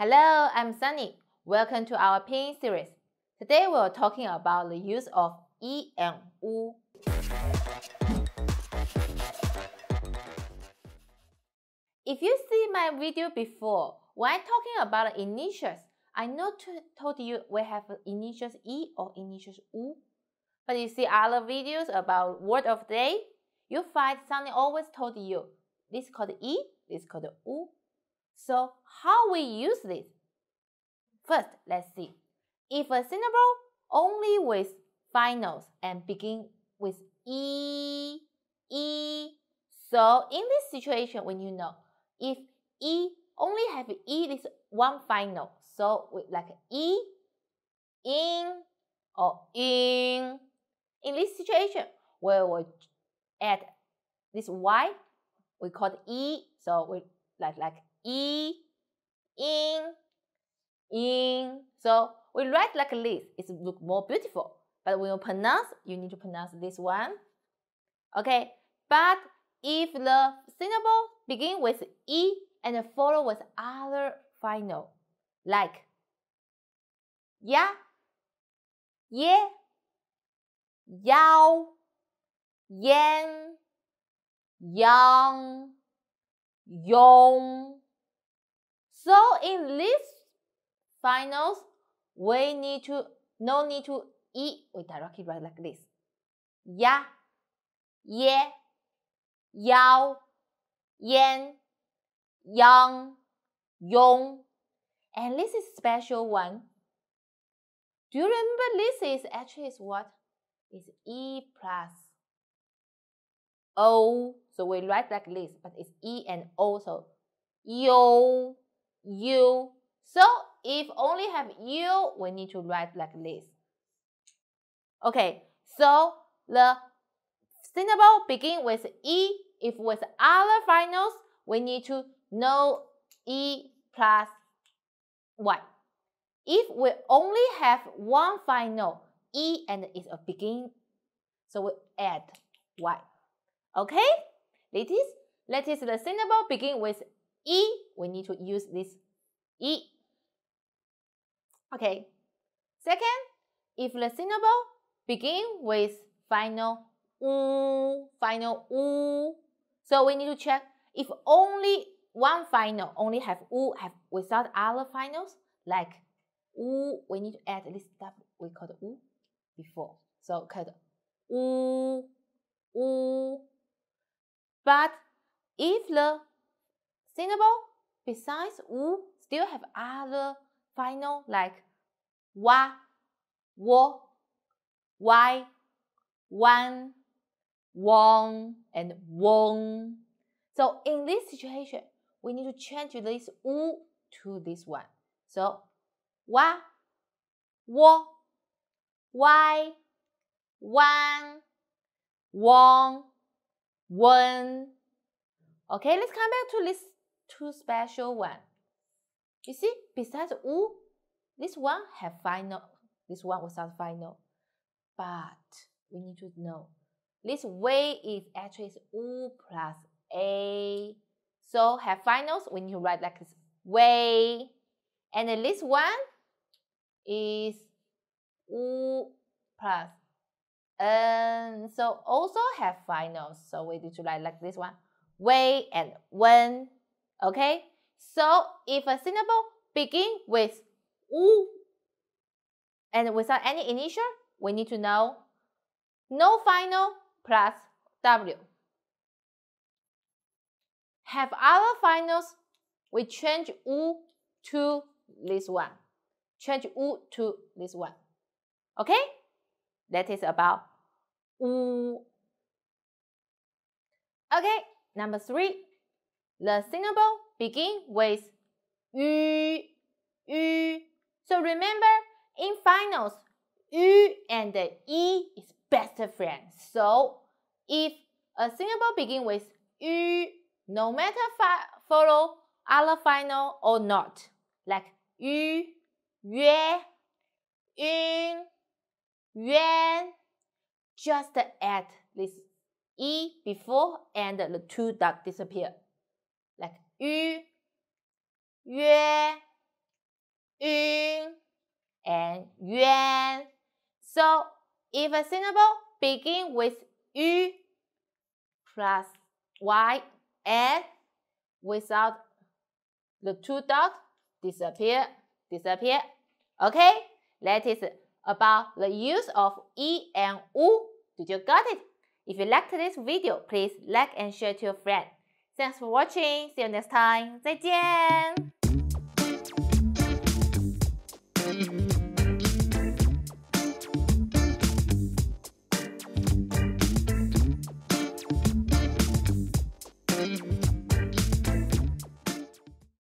Hello, I'm Sunny. Welcome to our pinyin series. Today we're talking about the use of e and u. If you see my video before, when I'm talking about initials, I not told you we have initials e or initials u. But you see other videos about word of day, you find Sunny always told you this is called e, this is called u. So how we use this? First, let's see. If a syllable only with finals and begin with e, e. So in this situation, when you know if e only have e this one final, so with like e, in, or in. In this situation, we will add this y, we call it e, so we like like e, in, in. So we write like this. It look more beautiful. But when you pronounce, you need to pronounce this one. Okay. But if the syllable begin with e and follow with other final, like ya, ye, yao, yan, yang, yong, so in this finals, we need to no need to e. We directly write like this: ya, ye, yao, yan, yang, yong, and this is special one. Do you remember this is actually is what? Is e plus o. So we write like this, but it's e and o. So yo you. So if only have you, we need to write like this. Okay, so the syllable begin with E. If with other finals, we need to know E plus Y. If we only have one final, E and is a begin, so we add Y. Okay, is, that is the syllable begin with E, we need to use this E. Okay. Second, if the syllable begin with final u, final u, so we need to check if only one final only have u have without other finals, like u, we need to add this step we call u before. So called u, u. But if the syllable besides wu still have other final like wa, wo, wai, wan, wong, and wong. So in this situation, we need to change this wu to this one. So wa, wo, wai, wan, wong, wen. Okay, let's come back to this two special one. You see, besides u, this one have final, this one without final. But we need to know this wei is actually u plus a. So have finals, we need to write like this way. And this one is u plus n. So also have finals. So we need to write like this one wei and wen. Okay? So if a syllable begin with u and without any initial, we need to know no final plus w. Have other finals, we change u to this one. Change u to this one. Okay? That is about u. Okay, number three. The syllable begin with yu, yu. So remember, in finals, yu and the e is best friends. So if a syllable begin with yu, no matter follow other final or not, like yu, yue, yun, yuan, just add this e before and the two dot disappear yun, and yuan. So if a syllable begins with u plus y and without the two dots disappear, disappear. Okay, that is about the use of e and u. Did you got it? If you liked this video, please like and share to your friend. Thanks for watching. See you next time. 再见。